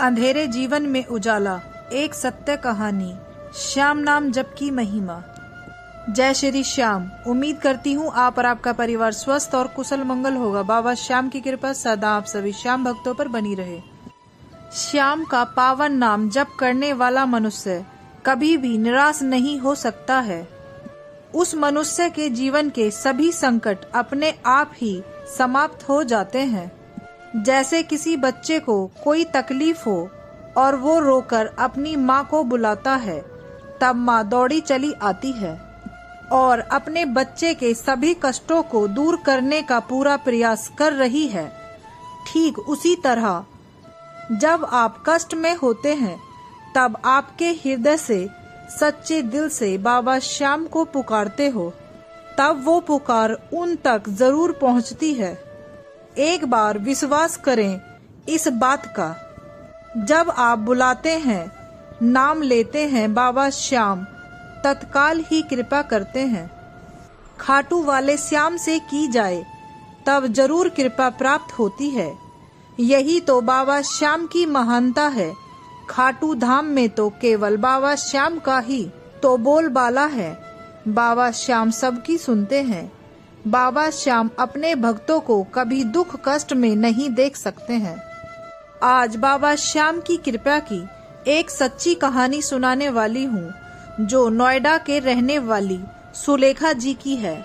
अंधेरे जीवन में उजाला, एक सत्य कहानी, श्याम नाम जप की महिमा। जय श्री श्याम, उम्मीद करती हूँ आप और आपका परिवार स्वस्थ और कुशल मंगल होगा। बाबा श्याम की कृपा सदा आप सभी श्याम भक्तों पर बनी रहे। श्याम का पावन नाम जप करने वाला मनुष्य कभी भी निराश नहीं हो सकता है। उस मनुष्य के जीवन के सभी संकट अपने आप ही समाप्त हो जाते हैं। जैसे किसी बच्चे को कोई तकलीफ़ हो और वो रोकर अपनी माँ को बुलाता है, तब माँ दौड़ी चली आती है और अपने बच्चे के सभी कष्टों को दूर करने का पूरा प्रयास कर रही है। ठीक उसी तरह, जब आप कष्ट में होते हैं, तब आपके हृदय से, सच्चे दिल से बाबा श्याम को पुकारते हो, तब वो पुकार उन तक ज़रूर पहुँचती है। एक बार विश्वास करें इस बात का। जब आप बुलाते हैं, नाम लेते हैं बाबा श्याम, तत्काल ही कृपा करते हैं। खाटू वाले श्याम से की जाए, तब ज़रूर कृपा प्राप्त होती है। यही तो बाबा श्याम की महानता है। खाटू धाम में तो केवल बाबा श्याम का ही तो बोलबाला है। बाबा श्याम सबकी सुनते हैं। बाबा श्याम अपने भक्तों को कभी दुख कष्ट में नहीं देख सकते हैं। आज बाबा श्याम की कृपा की एक सच्ची कहानी सुनाने वाली हूँ, जो नोएडा के रहने वाली सुलेखा जी की है।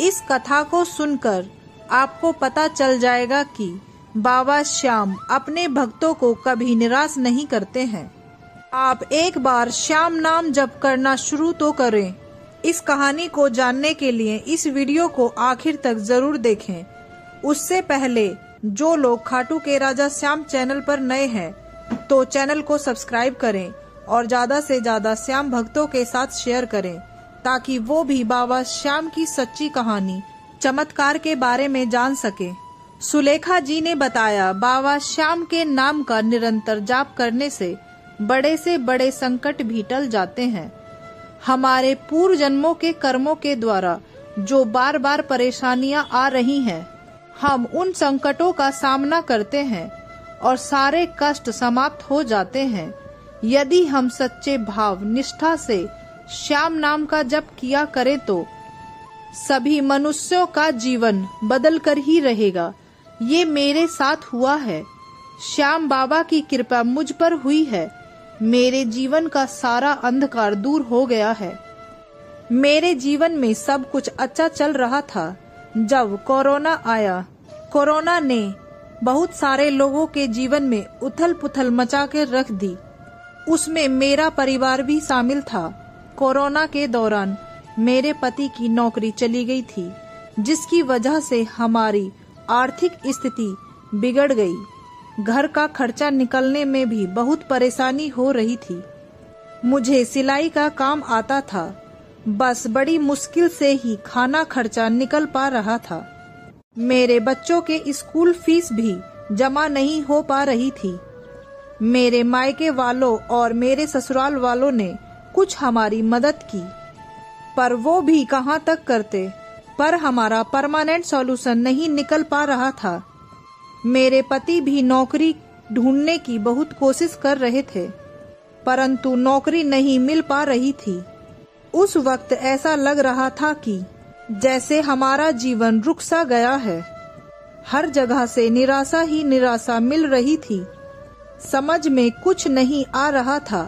इस कथा को सुनकर आपको पता चल जाएगा कि बाबा श्याम अपने भक्तों को कभी निराश नहीं करते हैं। आप एक बार श्याम नाम जप करना शुरू तो करें। इस कहानी को जानने के लिए इस वीडियो को आखिर तक ज़रूर देखें। उससे पहले, जो लोग खाटू के राजा श्याम चैनल पर नए हैं तो चैनल को सब्सक्राइब करें और ज़्यादा से ज़्यादा श्याम भक्तों के साथ शेयर करें, ताकि वो भी बाबा श्याम की सच्ची कहानी, चमत्कार के बारे में जान सके। सुलेखा जी ने बताया, बाबा श्याम के नाम का निरंतर जाप करने से बड़े से बड़े संकट भी टल जाते हैं। हमारे पूर्व जन्मों के कर्मों के द्वारा जो बार बार परेशानियाँ आ रही हैं, हम उन संकटों का सामना करते हैं और सारे कष्ट समाप्त हो जाते हैं। यदि हम सच्चे भाव निष्ठा से श्याम नाम का जप किया करें तो सभी मनुष्यों का जीवन बदल कर ही रहेगा। ये मेरे साथ हुआ है। श्याम बाबा की कृपा मुझ पर हुई है। मेरे जीवन का सारा अंधकार दूर हो गया है। मेरे जीवन में सब कुछ अच्छा चल रहा था। जब कोरोना आया, कोरोना ने बहुत सारे लोगों के जीवन में उथल पुथल मचा कर रख दी। उसमें मेरा परिवार भी शामिल था। कोरोना के दौरान मेरे पति की नौकरी चली गई थी, जिसकी वजह से हमारी आर्थिक स्थिति बिगड़ गई। घर का खर्चा निकलने में भी बहुत परेशानी हो रही थी। मुझे सिलाई का काम आता था। बस बड़ी मुश्किल से ही खाना खर्चा निकल पा रहा था। मेरे बच्चों के स्कूल फ़ीस भी जमा नहीं हो पा रही थी। मेरे मायके वालों और मेरे ससुराल वालों ने कुछ हमारी मदद की। पर वो भी कहाँ तक करते? पर हमारा परमानेंट सॉल्यूशन नहीं निकल पा रहा था। मेरे पति भी नौकरी ढूँढने की बहुत कोशिश कर रहे थे, परंतु नौकरी नहीं मिल पा रही थी। उस वक्त ऐसा लग रहा था कि जैसे हमारा जीवन रुक सा गया है। हर जगह से निराशा ही निराशा मिल रही थी। समझ में कुछ नहीं आ रहा था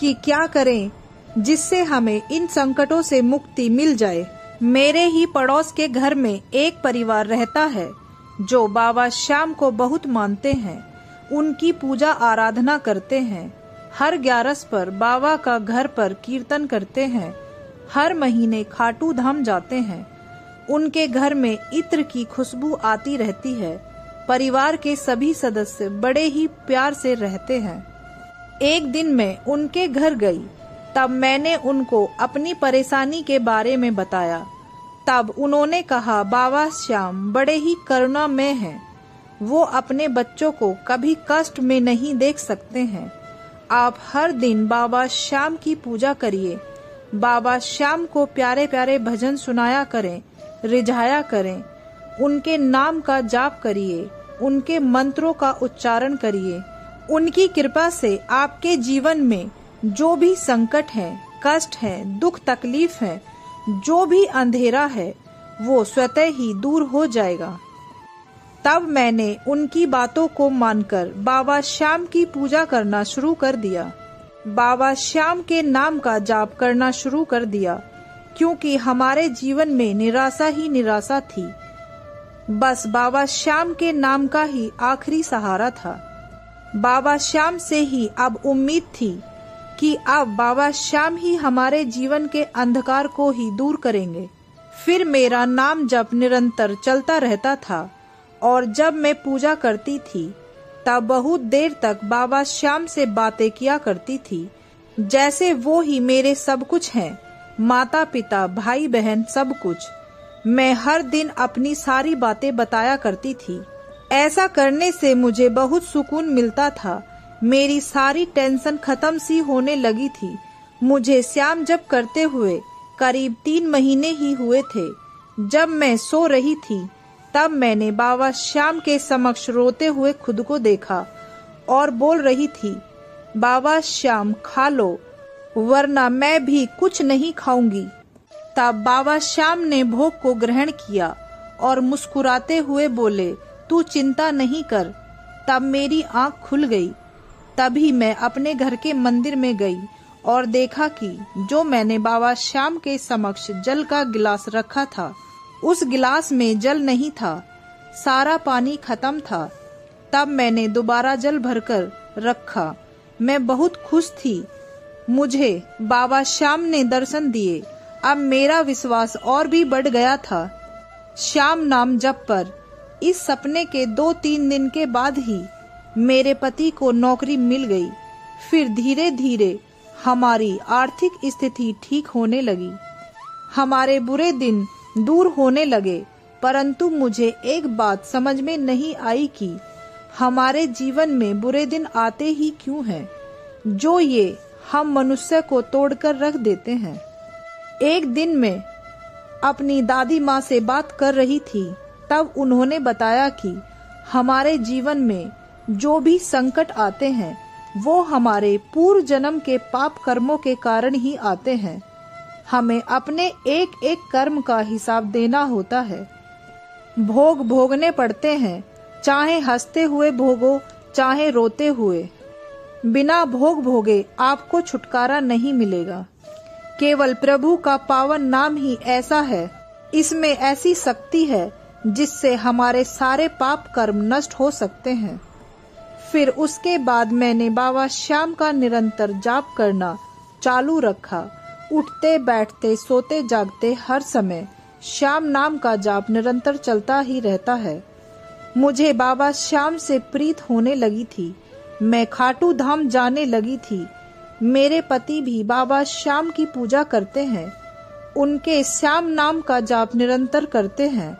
कि क्या करें जिससे हमें इन संकटों से मुक्ति मिल जाए। मेरे ही पड़ोस के घर में एक परिवार रहता है। जो बाबा श्याम को बहुत मानते हैं, उनकी पूजा आराधना करते हैं। हर ग्यारस पर बाबा का घर पर कीर्तन करते हैं। हर महीने खाटू धाम जाते हैं। उनके घर में इत्र की खुशबू आती रहती है। परिवार के सभी सदस्य बड़े ही प्यार से रहते हैं। एक दिन मैं उनके घर गई, तब मैंने उनको अपनी परेशानी के बारे में बताया। तब उन्होंने कहा, बाबा श्याम, बड़े ही करुणा में हैं। वो अपने बच्चों को कभी कष्ट में नहीं देख सकते हैं। आप हर दिन बाबा श्याम की पूजा करिए। बाबा श्याम को प्यारे प्यारे भजन सुनाया करें, रिझाया करें। उनके नाम का जाप करिए, उनके मंत्रों का उच्चारण करिए। उनकी कृपा से आपके जीवन में जो भी संकट है, कष्ट है, दुख तकलीफ़ है जो भी अंधेरा है, वो स्वतः ही दूर हो जाएगा। तब मैंने उनकी बातों को मानकर बाबा श्याम की पूजा करना शुरू कर दिया। बाबा श्याम के नाम का जाप करना शुरू कर दिया, क्योंकि हमारे जीवन में निराशा ही निराशा थी। बस बाबा श्याम के नाम का ही आखिरी सहारा था। बाबा श्याम से ही अब उम्मीद थी कि अब बाबा श्याम ही हमारे जीवन के अंधकार को ही दूर करेंगे। फिर मेरा नाम जप निरंतर चलता रहता था और जब मैं पूजा करती थी, तब बहुत देर तक बाबा श्याम से बातें किया करती थी। जैसे वो ही मेरे सब कुछ हैं माता पिता भाई बहन सब कुछ। मैं हर दिन अपनी सारी बातें बताया करती थी। ऐसा करने से मुझे बहुत सुकून मिलता था मेरी सारी टेंशन खत्म सी होने लगी थी। मुझे श्याम जब करते हुए करीब तीन महीने ही हुए थे। जब मैं सो रही थी, तब मैंने बाबा श्याम के समक्ष रोते हुए खुद को देखा और बोल रही थी, बाबा श्याम, खा लो, वरना मैं भी कुछ नहीं खाऊँगी। तब बाबा श्याम ने भोग को ग्रहण किया और मुस्कुराते हुए बोले, तू चिंता नहीं कर। तब मेरी आँख खुल गई। तभी मैं अपने घर के मंदिर में गई और देखा कि जो मैंने बाबा श्याम के समक्ष जल का गिलास रखा था, उस गिलास में जल नहीं था, सारा पानी खत्म था। तब मैंने दोबारा जल भरकर रखा। मैं बहुत खुश थी। मुझे बाबा श्याम ने दर्शन दिए। अब मेरा विश्वास और भी बढ़ गया था। श्याम नाम जप पर। इस सपने के दो तीन दिन के बाद ही मेरे पति को नौकरी मिल गई। फिर धीरे धीरे हमारी आर्थिक स्थिति ठीक होने लगी। हमारे बुरे दिन दूर होने लगे, परंतु मुझे एक बात समझ में नहीं आई कि हमारे जीवन में बुरे दिन आते ही क्यों हैं, जो ये हम मनुष्य को तोड़कर रख देते हैं। एक दिन में अपनी दादी माँ से बात कर रही थी, तब उन्होंने बताया कि हमारे जीवन में जो भी संकट आते हैं, वो हमारे पूर्व जन्म के पाप कर्मों के कारण ही आते हैं। हमें अपने एक एक कर्म का हिसाब देना होता है। भोग भोगने पड़ते हैं, चाहे हँसते हुए भोगो, चाहे रोते हुए। बिना भोग भोगे आपको छुटकारा नहीं मिलेगा। केवल प्रभु का पावन नाम ही ऐसा है। इसमें ऐसी शक्ति है जिससे हमारे सारे पाप कर्म नष्ट हो सकते हैं। फिर उसके बाद मैंने बाबा श्याम का निरंतर जाप करना चालू रखा। उठते, बैठते, सोते, जागते हर समय श्याम नाम का जाप निरंतर चलता ही रहता है। मुझे बाबा श्याम से प्रीत होने लगी थी। मैं खाटू धाम जाने लगी थी। मेरे पति भी बाबा श्याम की पूजा करते हैं। उनके श्याम नाम का जाप निरंतर करते हैं।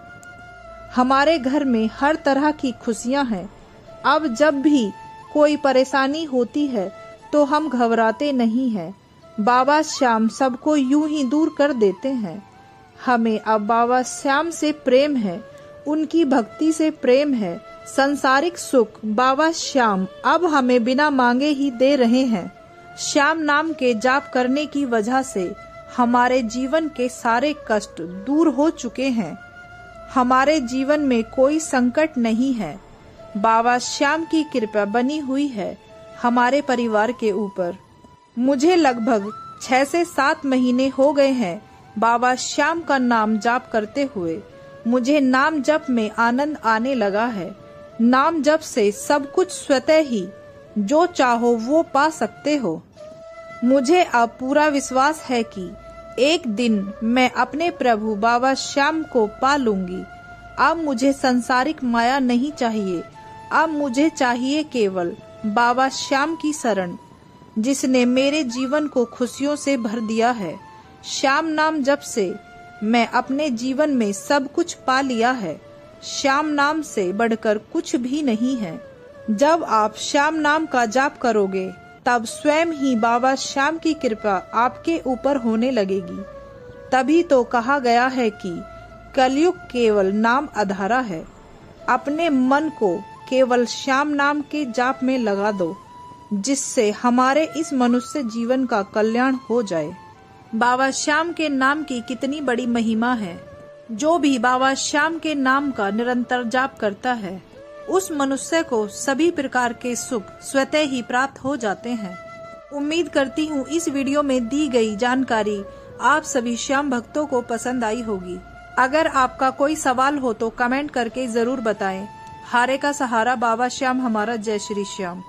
हमारे घर में हर तरह की खुशियाँ हैं। अब जब भी कोई परेशानी होती है तो हम घबराते नहीं हैं। बाबा श्याम सबको यूँ ही दूर कर देते हैं। हमें अब बाबा श्याम से प्रेम है, उनकी भक्ति से प्रेम है, संसारिक सुख बाबा श्याम अब हमें बिना मांगे ही दे रहे हैं। श्याम नाम के जाप करने की वजह से हमारे जीवन के सारे कष्ट दूर हो चुके हैं। हमारे जीवन में कोई संकट नहीं है। बाबा श्याम की कृपा बनी हुई है हमारे परिवार के ऊपर। मुझे लगभग छह से सात महीने हो गए हैं बाबा श्याम का नाम जाप करते हुए। मुझे नाम जप में आनंद आने लगा है। नाम जप से सब कुछ स्वतः ही, जो चाहो वो पा सकते हो। मुझे अब पूरा विश्वास है कि एक दिन मैं अपने प्रभु बाबा श्याम को पा लूँगी। अब मुझे संसारिक माया नहीं चाहिए। अब मुझे चाहिए केवल बाबा श्याम की शरण, जिसने मेरे जीवन को खुशियों से भर दिया है। श्याम नाम जब से मैं अपने जीवन में सब कुछ पा लिया है। श्याम नाम से बढ़कर कुछ भी नहीं है। जब आप श्याम नाम का जाप करोगे, तब स्वयं ही बाबा श्याम की कृपा आपके ऊपर होने लगेगी। तभी तो कहा गया है कि कलयुग केवल नाम आधारा है। अपने मन को केवल श्याम नाम के जाप में लगा दो, जिससे हमारे इस मनुष्य जीवन का कल्याण हो जाए। बाबा श्याम के नाम की कितनी बड़ी महिमा है। जो भी बाबा श्याम के नाम का निरंतर जाप करता है, उस मनुष्य को सभी प्रकार के सुख स्वतः ही प्राप्त हो जाते हैं। उम्मीद करती हूँ इस वीडियो में दी गई जानकारी आप सभी श्याम भक्तों को पसंद आई होगी। अगर आपका कोई सवाल हो तो कमेंट करके ज़रूर बताएँ। हारे का सहारा बाबा श्याम हमारा जय श्री श्याम।